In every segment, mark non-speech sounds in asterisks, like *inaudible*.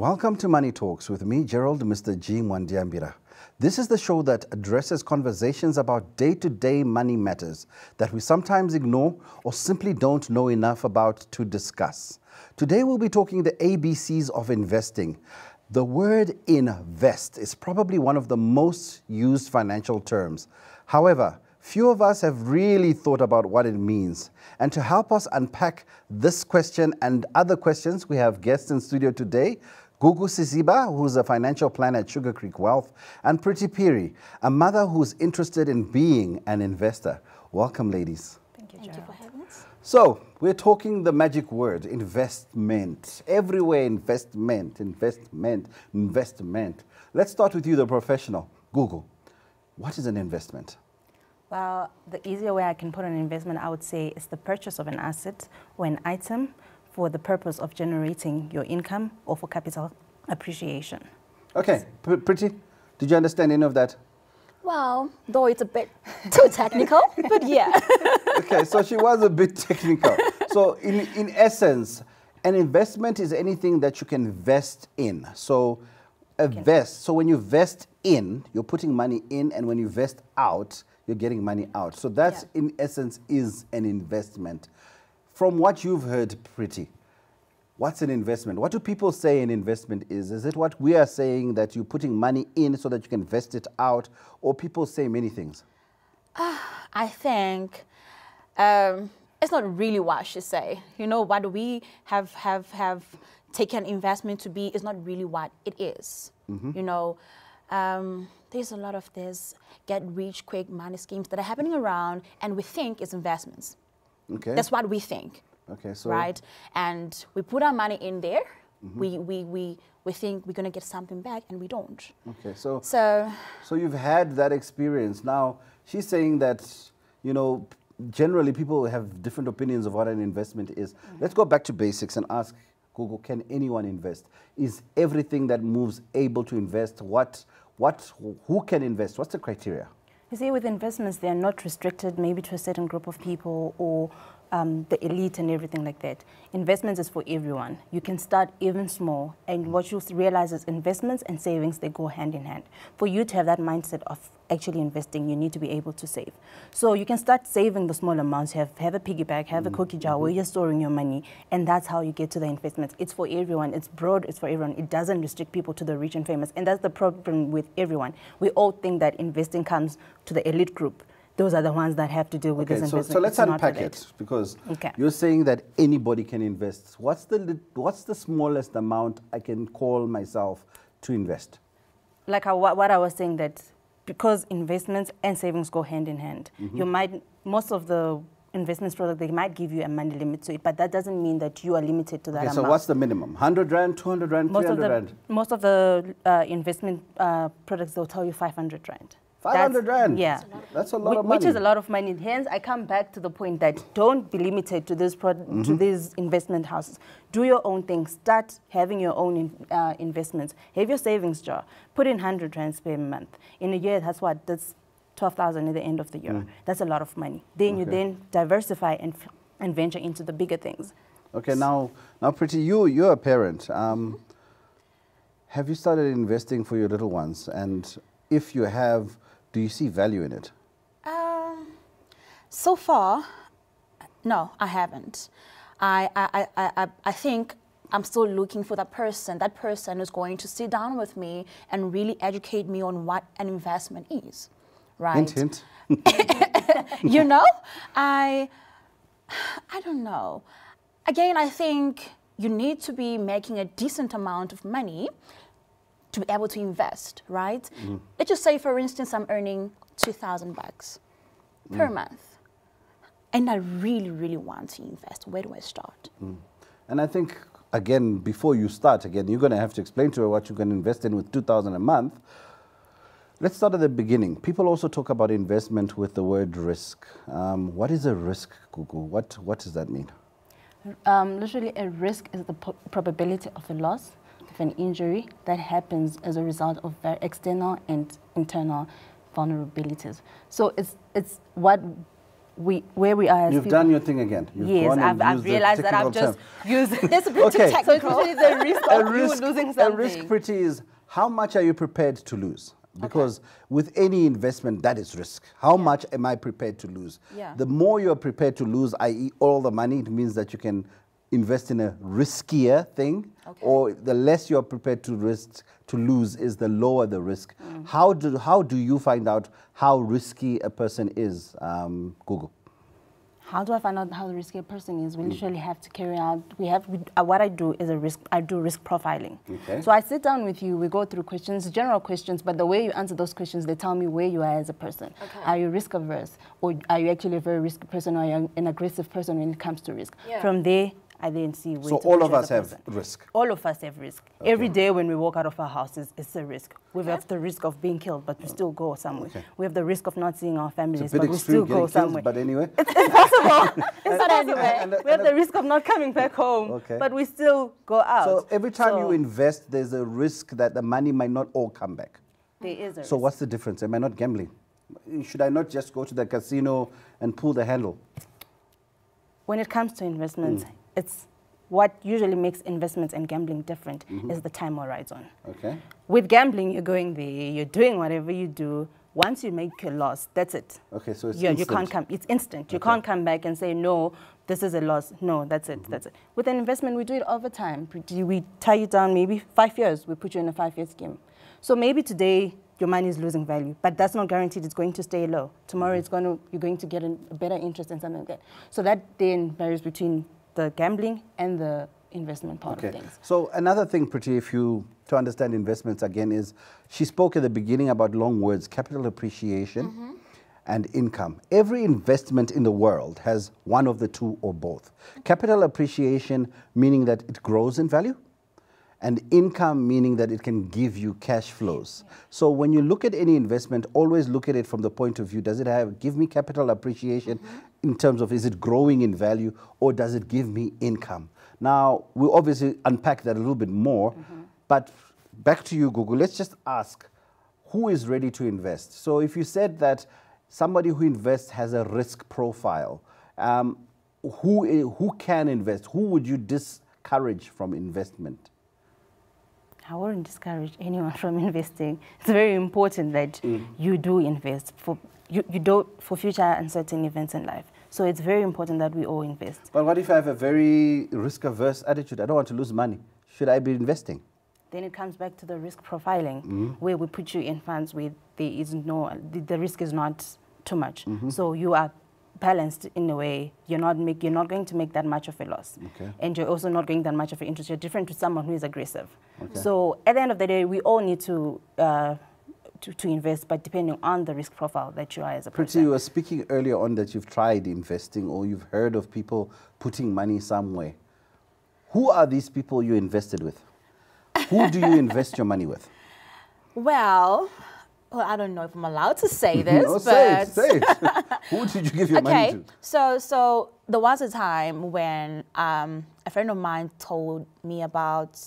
Welcome to Money Talks with me, Gerald Mr. G. Mwandiambira. This is the show that addresses conversations about day to day money matters that we sometimes ignore or simply don't know enough about to discuss. Today we'll be talking the ABCs of investing. The word invest is probably one of the most used financial terms. However, few of us have really thought about what it means. And to help us unpack this question and other questions, we have guests in studio today. Gugu Siziba, who's a financial planner at Sugar Creek Wealth, and Pretty Piri, a mother who's interested in being an investor. Welcome, ladies. Thank you, Thank you for having us. So, we're talking the magic word, investment. Everywhere, investment, investment, investment. Let's start with you, the professional. Gugu, what is an investment? Well, the easier way I can put an investment, I would say, is the purchase of an asset or an item for the purpose of generating your income or for capital appreciation. Okay, P Pretty, did you understand any of that? Well, though it's a bit too technical, *laughs* but yeah. *laughs* okay, so she was a bit technical. So in, in essence, an investment is anything that you can invest in. So a okay. vest, so when you vest in, you're putting money in, and when you vest out, you're getting money out. So that, yeah. in essence, is an investment. From what you've heard, Pretty, what's an investment? What do people say an investment is? Is it what we are saying that you're putting money in so that you can invest it out, or people say many things? Uh, I think um, it's not really what I should say. You know, what we have have have taken investment to be is not really what it is. Mm -hmm. You know, um, there's a lot of this get rich quick money schemes that are happening around, and we think it's investments. Okay. That's what we think. Okay, so right, and we put our money in there. Mm -hmm. We we we we think we're gonna get something back, and we don't. Okay, so so so you've had that experience. Now she's saying that you know generally people have different opinions of what an investment is. Mm -hmm. Let's go back to basics and ask Gugu: can anyone invest? Is everything that moves able to invest? What, what, who can invest? What's the criteria? You see, with investments, they're not restricted maybe to a certain group of people or um, the elite and everything like that. Investments is for everyone. You can start even small, and what you'll realize is investments and savings, they go hand in hand. For you to have that mindset of actually investing, you need to be able to save. So you can start saving the small amounts, have, have a piggy bank, have mm -hmm. a cookie jar where you're storing your money, and that's how you get to the investments. It's for everyone, it's broad, it's for everyone. It doesn't restrict people to the rich and famous, and that's the problem with everyone. We all think that investing comes to the elite group those are the ones that have to do with okay, this investment. So, so let's it's unpack it because okay. you're saying that anybody can invest. What's the what's the smallest amount I can call myself to invest? Like I, what I was saying that because investments and savings go hand in hand, mm -hmm. you might most of the investment product they might give you a money limit to it, but that doesn't mean that you are limited to that okay, amount. So what's the minimum? 100 rand, 200 rand, most 300 of the, rand? Most of the uh, investment uh, products they'll tell you 500 rand. 500 rand. Yeah. That's a lot of money. Which is a lot of money. Hence, I come back to the point that don't be limited to this mm -hmm. to mm-hmm. these investment houses. Do your own thing. Start having your own in, uh, investments. Have your savings jar. Put in 100 rand per month. In a year, that's what? That's 12,000 at the end of the year. Mm. That's a lot of money. Then okay. you then diversify and, and venture into the bigger things. Okay, now, now Pretty, you, you're a parent. Um, have you started investing for your little ones? And if you have, do you see value in it? Um, so far, no, I haven't. I, I, I, I, think I'm still looking for that person. That person is going to sit down with me and really educate me on what an investment is, right? Hint, hint. *laughs* you know, I, I don't know. Again, I think you need to be making a decent amount of money to be able to invest, right? Mm. Let's just say, for instance, I'm earning 2,000 bucks mm. per month. And I really, really want to invest. Where do I start? Mm. And I think, again, before you start, again, you're going to have to explain to her what you can invest in with 2,000 a month. Let's start at the beginning. People also talk about investment with the word risk. Um, what is a risk, Gugu? What, what does that mean? Um, literally, a risk is the probability of a loss an injury that happens as a result of external and internal vulnerabilities. So it's, it's what we where we are as You've people. done your thing again. You've yes, gone I've, I've realized that I've technical just term. used *laughs* That's a bit Okay. So it's technical. really the *laughs* risk a risk, you losing a risk pretty is how much are you prepared to lose? Because with any investment, that is risk. How much am I prepared to lose? Yeah. The more you're prepared to lose, i.e., all the money, it means that you can invest in a riskier thing, Okay. or the less you're prepared to risk to lose is the lower the risk. Mm. How do how do you find out how risky a person is, um, Gugu? How do I find out how risky a person is? We Mm. literally have to carry out. We have we, uh, what I do is a risk. I do risk profiling. Okay. So I sit down with you. We go through questions, general questions, but the way you answer those questions, they tell me where you are as a person. Okay. Are you risk averse, or are you actually a very risky person, or are you an aggressive person when it comes to risk? Yeah. From there, I then see where So to all of us have risk. All of us have risk. Every day when we walk out of our houses, it's a risk. We have the risk of being killed, but we still go somewhere. Okay. We have the risk of not seeing our families, It's a bit but we still go killed, somewhere. but anyway. *laughs* It's possible. *laughs* It's But possible. anyway. And the- we have the risk of not coming back home, Okay. but we still go out. So every time you invest, there's a risk that the money might not all come back. there is a So risk. what's the difference? Am I not gambling? Should I not just go to the casino and pull the handle? when it comes to investments, Mm. It's what usually makes investments and gambling different Mm-hmm. is the time horizon. Okay. With gambling, you're going there, you're doing whatever you do. Once you make a loss, that's it. Okay, so it's yeah, you instant. can't come. It's instant. You Okay. Can't come back and say no. This is a loss. No, that's it. That's it. With an investment, we do it over time. We tie you down maybe five years. We put you in a five-year scheme. So maybe today your money is losing value, but that's not guaranteed. It's going to stay low. Tomorrow, Mm-hmm. it's going to you're going to get a better interest and something like that. So that then varies between the gambling and the investment part of things. So another thing, Pretty, if you to understand investments again, is she spoke at the beginning about long words, capital appreciation Mm-hmm. and income. Every investment in the world has one of the two or both. Capital appreciation meaning that it grows in value, and income meaning that it can give you cash flows. So when you look at any investment, always look at it from the point of view, does it have give me capital appreciation in terms of is it growing in value or does it give me income? Now, we'll obviously unpack that a little bit more, but back to you, Gugu. Let's just ask who is ready to invest? So if you said that somebody who invests has a risk profile, um, who, who can invest? Who would you discourage from investment? I wouldn't discourage anyone *laughs* from investing. It's very important that Mm. you do invest for you, you don't for future uncertain events in life. So it's very important that we all invest. But what if I have a very risk averse attitude? I don't want to lose money. Should I be investing? Then it comes back to the risk profiling, Mm-hmm. where we put you in funds where there is no the, the risk is not too much. Mm-hmm. So you are balanced in a way. You're not make you're not going to make that much of a loss, Okay. and you're also not going that much of an interest. You're different to someone who is aggressive. Okay. So at the end of the day, we all need to. Uh, to, to invest, but depending on the risk profile that you are as a Pretty, person. you were speaking earlier on that you've tried investing or you've heard of people putting money somewhere. Who are these people you invested with? Who do you *laughs* invest your money with? Well, well, I don't know if I'm allowed to say *laughs* this, no, but say it, say *laughs* it. Who did you give your money okay. to? So, so there was a time when um, a friend of mine told me about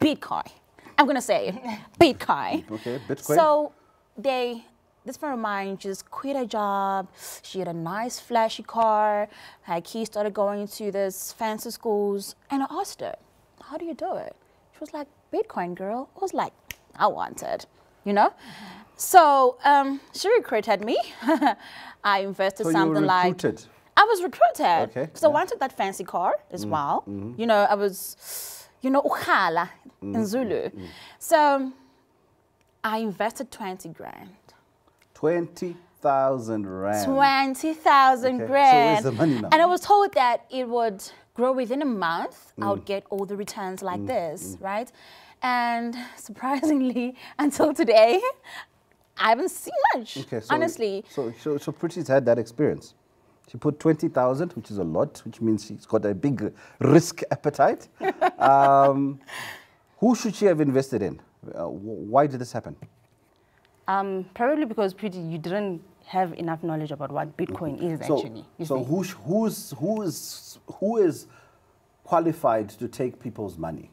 Bitcoin. I'm gonna say *laughs* Bitcoin. Okay, Bitcoin. So they, this friend of mine just quit her job. She had a nice flashy car. Her kids started going to this fancy schools, and I asked her, "How do you do it?" She was like, "Bitcoin, girl." I was like, "I want it," you know. So um, she recruited me. *laughs* I invested So you something were like recruited. I was recruited. Okay, So yeah. Mm, I wanted that fancy car as well. mm-hmm. You know, I was, you know, ukhala Mm, in Zulu. So I invested 20 grand. 20,000 rand. 20,000 Okay, so where's the money now? And I was told that it would grow within a month. I Mm. would get all the returns like this, right? And *laughs* surprisingly, *laughs* until today, I haven't seen much. Okay, so, honestly. So, so, so Pretty's had that experience. She put 20,000, which is a lot, which means she's got a big risk appetite. *laughs* um, who should she have invested in? Uh, why did this happen? Um, probably because pretty you didn't have enough knowledge about what Bitcoin is So, actually. you so see. who, sh- who's, who, is, who is qualified to take people's money?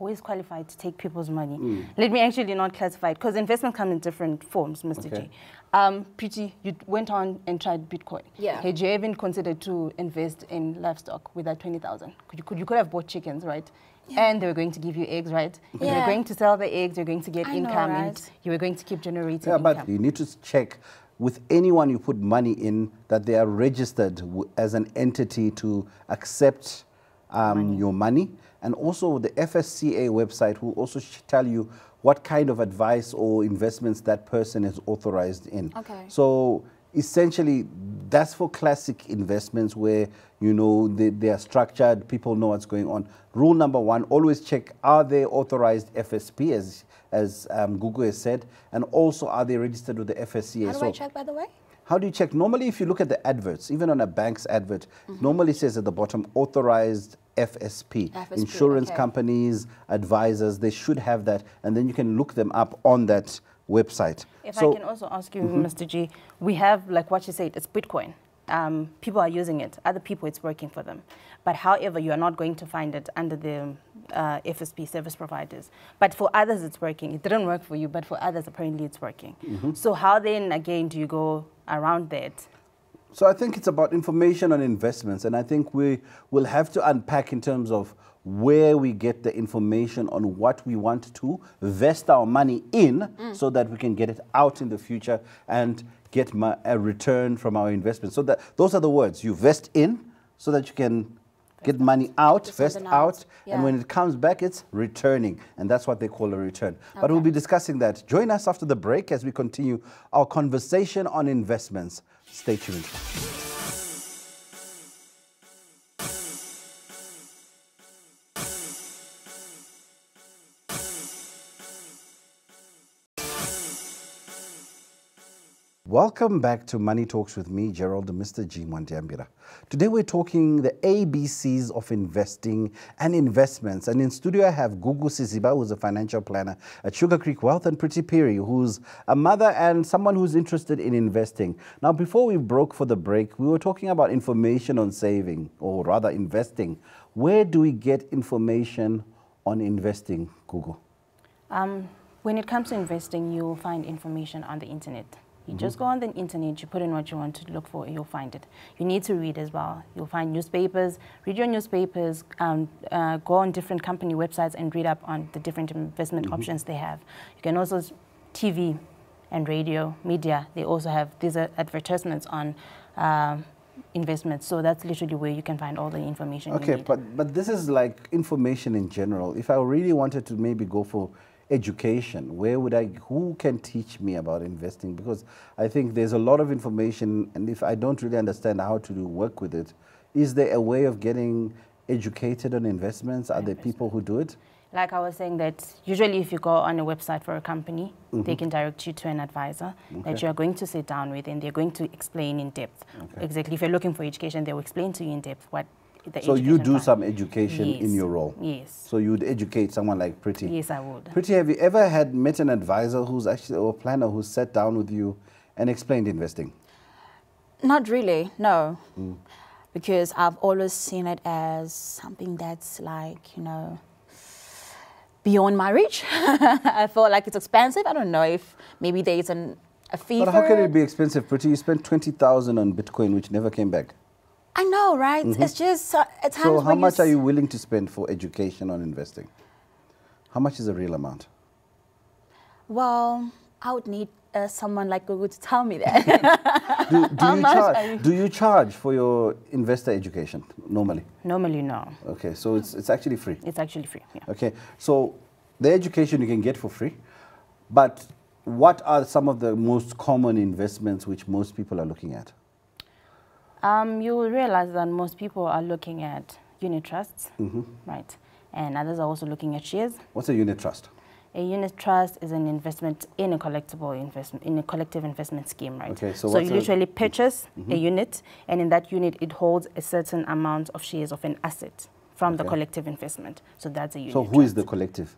Who is qualified to take people's money? Let me actually not classify it because investment come in different forms, Mr. Okay. G. Um, Pretty, you went on and tried Bitcoin. Yeah. Had you even considered to invest in livestock with that 20,000? Could you, could, you could have bought chickens, right? And they were going to give you eggs, right? Yeah. You Yeah. were going to sell the eggs, you're going to get I know, income, and you were going to keep generating Yeah, income. but you need to check with anyone you put money in that they are registered w- as an entity to accept um, your money. And also the FSCA website will also tell you what kind of advice or investments that person is authorized in. Okay. So essentially, that's for classic investments where you know they, they are structured, people know what's going on. Rule number one: always check are they authorized FSP, as as um, Gugu has said, and also are they registered with the FSCA. How do so I check, by the way? how do you check? Normally, if you look at the adverts, even on a bank's advert, Mm-hmm. normally says at the bottom authorized FSP. FSP, Insurance okay. companies, advisors, they should have that, and then you can look them up on that website. If so, I can also ask you, Mr. G, we have, like what you said, it's Bitcoin. Um, people are using it. Other people, it's working for them. But however, you are not going to find it under the uh, FSP service providers. But for others, it's working. It didn't work for you, but for others, apparently, it's working. So how then, again, do you go around that? So I think it's about information on investments, and I think we will have to unpack in terms of where we get the information on what we want to vest our money in, so that we can get it out in the future and get ma- a return from our investment. So that those are the words you vest in, so that you can get money out, vest out, out. and when it comes back, it's returning, and that's what they call a return. But we'll be discussing that. Join us after the break as we continue our conversation on investments. Stay tuned. Welcome back to Money Talks with me, Gerald, Mr. G. Mwandiambira. Today we're talking the ABCs of investing and investments. And in studio I have Gugu Siziba, who's a financial planner at Sugar Creek Wealth, and Pretty Piri, who's a mother and someone who's interested in investing. Now, before we broke for the break, we were talking about information on saving, or rather investing. Where do we get information on investing, Gugu? Um, when it comes to investing, you'll find information on the internet. You just go on the internet, you put in what you want to look for, you'll find it. You need to read as well. You'll find newspapers, read your newspapers, um, uh, go on different company websites and read up on the different investment options they have. You can also, TV and radio, media, they also have these are advertisements on um, investments. So that's literally where you can find all the information you Okay, but but this is like information in general. If I really wanted to maybe go for education, where would I? Who can teach me about investing? Because I think there's a lot of information, and if I don't really understand how to do work with it, is there a way of getting educated on investments? Are there people who do it? Like I was saying that usually if you go on a website for a company, they can direct you to an advisor that Mm-hmm. You are going to sit down with and they're going to explain in depth. Okay. Exactly. If you're looking for education, they will explain to you in depth what So you do fund- some education in your role. Yes. So you would educate someone like Pretty. Yes, I would. Pretty, have you ever had met an advisor who's actually or a planner who sat down with you and explained investing? Not really, no. Mm. Because I've always seen it as something that's like, you know, beyond my reach. *laughs* I feel like it's expensive. I don't know if maybe there is an, a fee But how can it. it be expensive, Pretty? You spent 20,000 on Bitcoin, which never came back. I know, right? It's just uh, at times. So how much you are you willing to spend for education on investing? How much is a real amount? Well, I would need uh, someone like Gugu to tell me that. *laughs* Do, do, *laughs* you, much charge, you- do you charge for your investor education normally? Normally, no. Okay, so it's, it's actually free. It's actually free. Yeah. Okay, so the education you can get for free, but what are some of the most common investments which most people are looking at? Um, you will realize that most people are looking at unit trusts, Mm-hmm. right? And others are also looking at shares. What's a unit trust? A unit trust is an investment in a collectible investment in a collective investment scheme, right? Okay, so so you a- literally purchase a unit, and in that unit, it holds a certain amount of shares of an asset from the collective investment. So that's a unit. So who is trust. the collective?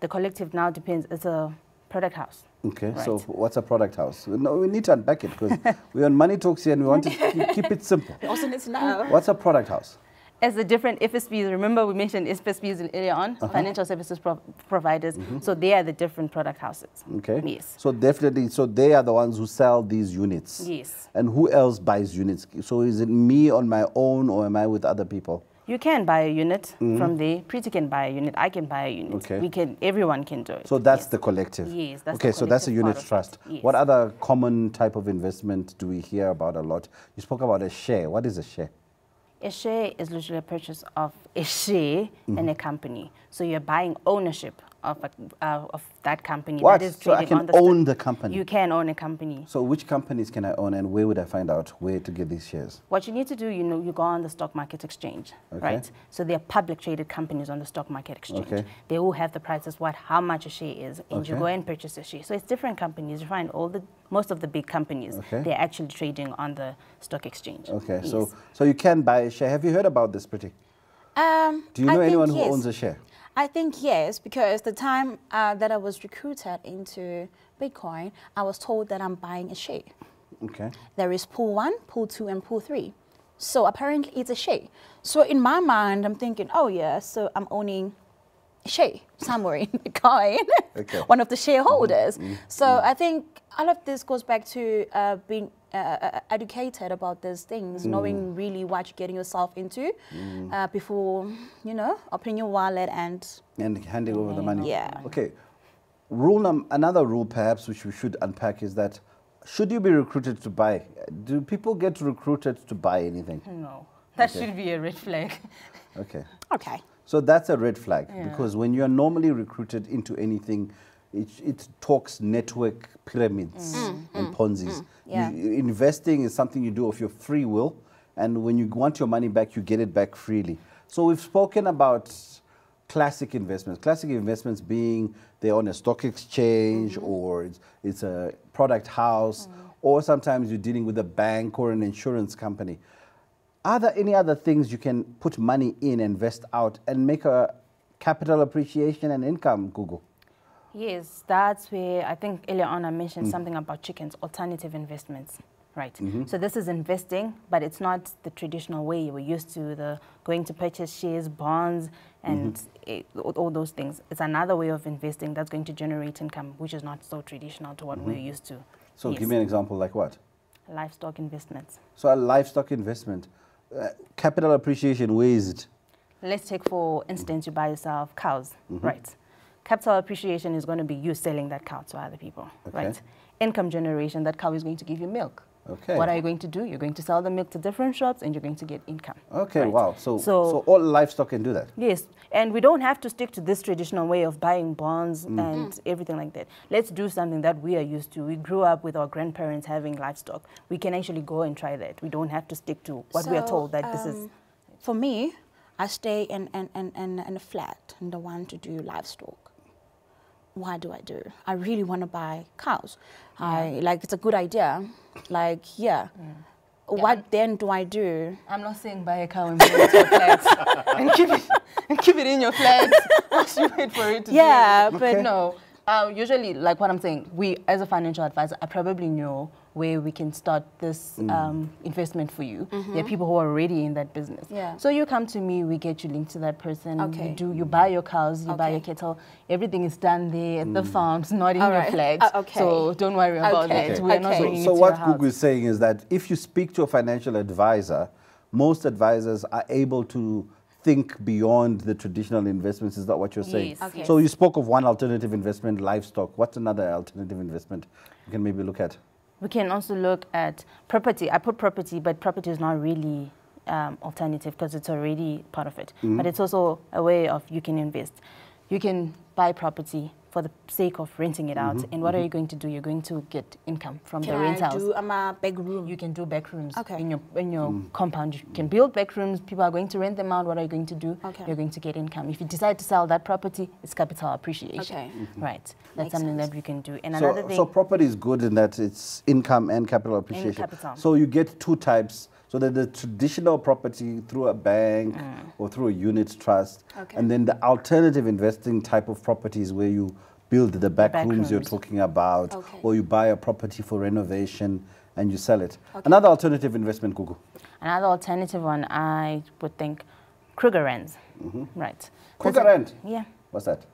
the collective? Now depends. It's a product house. Okay, so what's a product house? No, we need to unpack it because *laughs* we're on Money Talks here and we want to *laughs* keep, it simple. We also need to know. What's a product house? as the different FSPs, remember we mentioned FSPs earlier on, Uh-huh. financial services pro- providers. Mm-hmm. So they are the different product houses. Okay. Yes. So definitely, so they are the ones who sell these units. Yes. And who else buys units? So is it me on my own or am I with other people? You can buy a unit from there. Pretty can buy a unit. I can buy a unit. Mm-hmm. Okay. We can. Everyone can do it. So that's Yes. the collective. Yes, that's okay, so that's a unit part of it. trust. Yes. What other common type of investment do we hear about a lot? You spoke about a share. What is a share? A share is literally a purchase of a share Mm-hmm. in a company. So you're buying ownership of a, uh, of that company What? that is So I trading can on the stock. own the company? You can own a company. So which companies can I own and where would I find out where to get these shares? What you need to do, you know, you go on the stock market exchange, Okay. right? So there are public traded companies on the stock market exchange. Okay. They all have the prices, what, how much a share is, and you Okay. go and purchase a share. So it's different companies. You find all the most of the big companies, Okay. they're actually trading on the stock exchange. Okay, Yes. so so you can buy a share. Have you heard about this, Pretty? Um, Do you I know think anyone who yes. owns a share? I think yes, because the time uh, that I was recruited into Bitcoin, I was told that I'm buying a share. Okay. There is pool one, pool two, and pool three. So apparently it's a share. So in my mind, I'm thinking, oh yeah, so I'm owning a share somewhere in *laughs* Bitcoin, Okay. one of the shareholders. So I think all of this goes back to uh, being uh, uh, educated about these things, knowing really what you're getting yourself into uh, before, you know, opening your wallet and And handing over the money. Yeah. Okay. Rule num- another rule perhaps which we should unpack is that should you be recruited to buy? Do people get recruited to buy anything? No, that Okay. should be a red flag. Okay. okay. So that's a red flag Yeah. because when you are normally recruited into anything, it, it talks network pyramids mm. and mm. Mm. Ponzi's. yeah. You- investing is something you do of your free will, and when you want your money back, you get it back freely. So we've spoken about classic investments. Classic investments being they're on a stock exchange mm-hmm. or it's, it's a product house, or sometimes you're dealing with a bank or an insurance company. Are there any other things you can put money in, invest out, and make a capital appreciation and income, Gugu? Yes, that's where I think earlier on I mentioned Mm. something about chickens, alternative investments. Right. Mm-hmm. So this is investing, but it's not the traditional way we're used to the going to purchase shares, bonds, and Mm-hmm. eh, all, all those things. It's another way of investing that's going to generate income, which is not so traditional to what we're used to. Mm-hmm. So Yes. give me an example like what? livestock investments. So a livestock investment, uh, capital appreciation, it? Let's take for instance, you buy yourself cows, Mm-hmm. right? Capital appreciation is going to be you selling that cow to other people, Okay. right? Income generation, that cow is going to give you milk. Okay. What are you going to do? You're going to sell the milk to different shops and you're going to get income. Okay, right? wow. So, so, So- all livestock can do that. Yes, and we don't have to stick to this traditional way of buying bonds Mm. and everything like that. Let's do something that we are used to. We grew up with our grandparents having livestock. We can actually go and try that. We don't have to stick to what we are told that this is. um, For me, I stay in, in, in, in, in a flat and the one to do livestock. What do I do? I really want to buy cows. I like it's a good idea. Like yeah. What then do I do? I'm not saying buy a cow and bring it to your flat *laughs* and keep it and keep it in your flat *laughs* whilst you wait for it to Yeah, but- no. Uh, usually, like what I'm saying, we as a financial advisor, I probably know where we can start this Mm. um, investment for you. There are people who are already in that business. Yeah. So you come to me, we get you linked to that person. Okay. You do. You buy your cows, you buy your Okay. cattle. Everything is done there at the Mm. farms, not in All your right. flat. Uh, okay. So don't worry about Okay. that. We're not Okay. bringing So to what. Gugu is saying is that if you speak to a financial advisor, most advisors are able to think beyond the traditional investments. Is that what you're saying? Yes, Okay. So you spoke of one alternative investment, livestock. What's another alternative investment you can maybe look at? We can also look at property. I put property, but property is not really um, alternative because it's already part of it. Mm-hmm. But it's also a way of you can invest. You can buy property for the sake of renting it out. Mm-hmm. And what are you going to do? You're going to get income from Can the I rentals. do um, a big room? you can do back rooms Okay. in your in your Mm. compound. You can build back rooms. People are going to rent them out. What are you going to do? Okay. You're going to get income. If you decide to sell that property, it's capital appreciation. Okay. Right. That's Makes something sense. that we can do. And another So, thing. so property is good in that it's income and capital appreciation. And capital. So you get two types. So that the traditional property through a bank or through a unit trust, Okay. and then the alternative investing type of properties where you build the back, back rooms you're talking about, Okay. or you buy a property for renovation and you sell it. Another alternative investment, Gugu. Another alternative one, I would think Krugerrands. Right. Mm-hmm. Krugerrand? Yeah. What's that?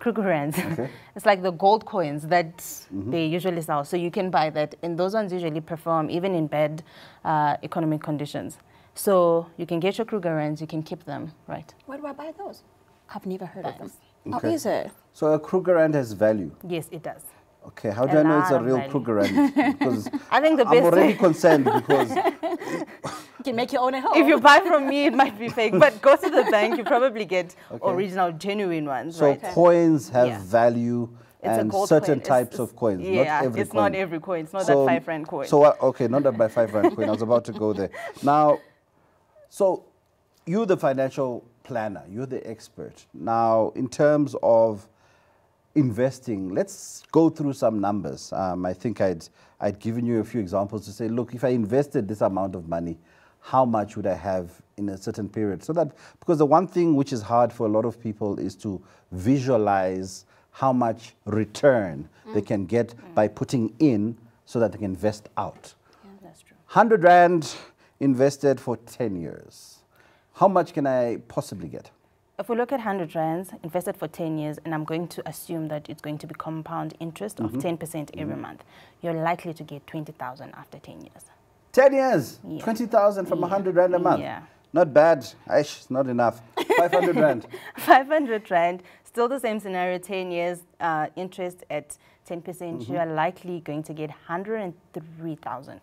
Krugerrands. Okay. *laughs* It's like the gold coins that they usually sell. So you can buy that. And those ones usually perform even in bad uh, economic conditions. So you can get your Krugerrands, you can keep them, right? Where do I buy those? I've never heard of them. Okay. Oh, is it? So a Krugerrand has value. Yes, it does. Okay, how do A I know it's a real value. Krugerrand? *laughs* Because I think the I'm best already *laughs* concerned because You can make your own at home. if you buy from me, it might be fake, but go to the bank, you *laughs* probably get Okay. original, genuine ones, so right? coins have Yeah. value It's and certain coin. Types it's- of coins. Yeah, not every it's coin. not every coin. It's not So- that five rand coin. So what- okay, not that by five rand coin. I was about to go there. *laughs* Now, so you're the financial planner. You're the expert. Now, in terms of investing, let's go through some numbers. Um, I think I'd I'd given you a few examples to say, look, if I invested this amount of money, how much would I have in a certain period? So that because the one thing which is hard for a lot of people is to visualize how much return mm. they can get mm. by putting in so that they can invest out. yeah, that's true. 100 Rand invested for 10 years. How much can I possibly get? If we look at 100 rands invested for 10 years, and I'm going to assume that it's going to be compound interest Mm-hmm. of 10% every mm-hmm. month, you're likely to get 20,000 after 10 years. 10 years, Yeah. 20,000 from 100 Rand a month. Yeah. Not bad. Aish, it's not enough. 500 Rand. *laughs* 500 rand, still the same scenario, 10 years uh, interest at 10%, Mm-hmm. you are likely going to get 103,000.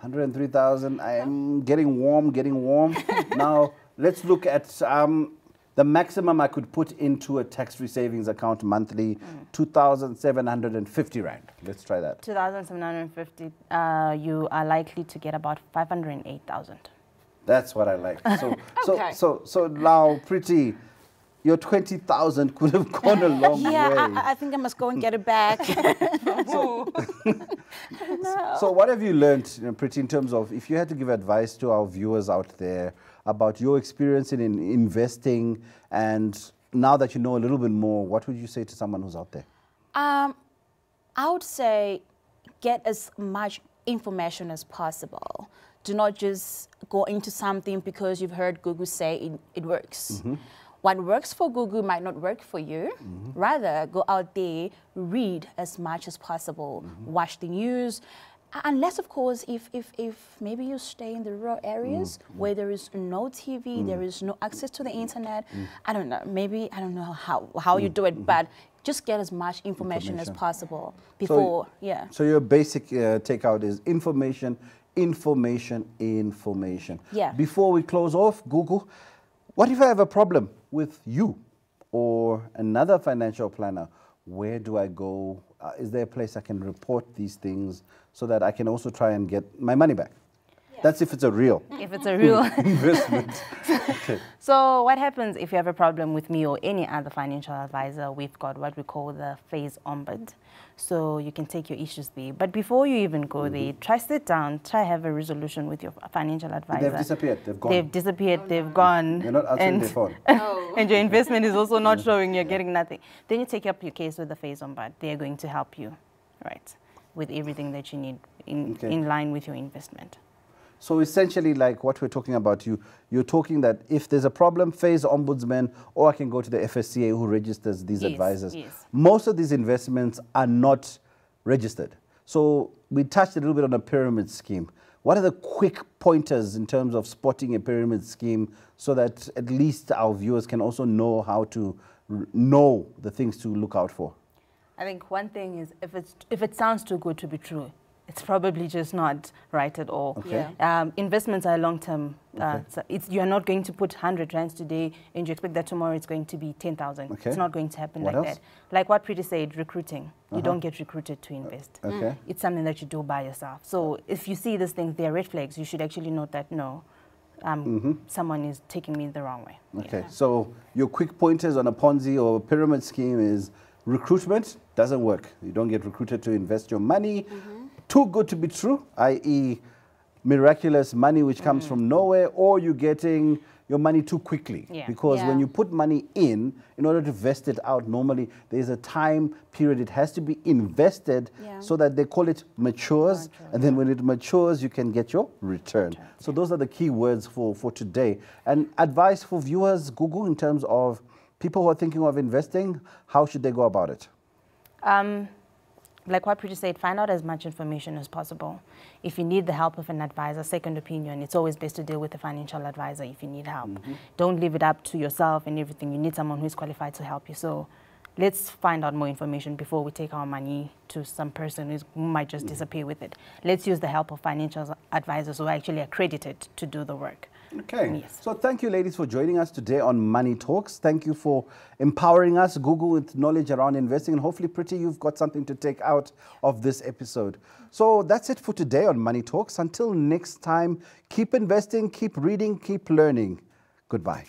103,000. I am getting warm, getting warm. *laughs* now, let's look at um, the maximum I could put into a tax-free savings account monthly, 2,750 Rand. Let's try that. 2,750, uh, you are likely to get about 508,000. That's what I like. So, *laughs* Okay. so, so, so now, pretty, your 20,000 could have gone a long *laughs* yeah, way. I, I- I think I must go and get it back. *laughs* So, what have you learned, you know, Pretty, in terms of if you had to give advice to our viewers out there about your experience in, in investing, and now that you know a little bit more, what would you say to someone who's out there? Um, I would say get as much information as possible. Do not just go into something because you've heard Gugu say it, it works. Mm-hmm. What works for Gugu might not work for you. Mm-hmm. Rather, go out there, read as much as possible, mm-hmm. watch the news. Unless, of course, if, if, if maybe you stay in the rural areas mm. where there is no TV, mm. there is no access to the mm. internet, I don't know, maybe, I don't know how, how you do it, mm-hmm. but just get as much information, as possible before, yeah. So, your basic uh, takeout is information, information, information. Yeah. Before we close off, Gugu, what if I have a problem with you or another financial planner? Where do I go? Uh, is there a place I can report these things so that I can also try and get my money back? That's if it's a real *laughs* If it's a real. *laughs* investment. *laughs* okay. So what happens if you have a problem with me or any other financial advisor? We've got what we call the FAIS Ombud. So you can take your issues there. But before you even go mm-hmm. there, try sit down, try have a resolution with your financial advisor. They've disappeared. They've gone. They've disappeared, they've oh, gone. You're not answering and, their phone. and your investment is also not showing you're getting nothing. Then you take up your case with the FAIS Ombud. They're going to help you, right, with everything that you need in, Okay. in line with your investment. So essentially, like what we're talking about, you you're talking that if there's a problem, FAIS Ombudsman, or I can go to the FSCA who registers these Yes, advisors. yes. Most of these investments are not registered. So we touched a little bit on a pyramid scheme. What are the quick pointers in terms of spotting a pyramid scheme so that at least our viewers can also know how to know the things to look out for? I think one thing is if it's if it sounds too good to be true, it's probably just not right at all. Okay. Yeah. Um, investments are long term. Uh, Okay. so it's, you are not going to put 100 rands today and you expect that tomorrow it's going to be 10,000. Okay. It's not going to happen What like else? that. Like what Pretty said, recruiting. Uh-huh. You don't get recruited to invest. Okay. It's something that you do by yourself. So if you see these things, they're red flags. You should actually note that no, um, someone is taking me the wrong way. Okay, so your quick pointers on a Ponzi or pyramid scheme is recruitment doesn't work. You don't get recruited to invest your money. Mm-hmm. Too good to be true, i.e., miraculous money which comes mm. from nowhere, or you're getting your money too quickly. Yeah. Because when you put money in, in order to vest it out, normally there's a time period. It has to be invested Yeah. so that they call it matures. and then when it matures, you can get your return. So those are the key words for, for today. And advice for viewers, Gugu, in terms of people who are thinking of investing, how should they go about it? Um, like what Pretty said, find out as much information as possible. If you need the help of an advisor, second opinion, it's always best to deal with a financial advisor if you need help. Don't leave it up to yourself and everything. You need someone who's qualified to help you. So let's find out more information before we take our money to some person who might just mm. disappear with it. Let's use the help of financial advisors who are actually accredited to do the work. Okay. Yes. So thank you, ladies, for joining us today on Money Talks. Thank you for empowering us, Gugu, with knowledge around investing. And hopefully, Pretty, you've got something to take out of this episode. So that's it for today on Money Talks. Until next time, keep investing, keep reading, keep learning. Goodbye.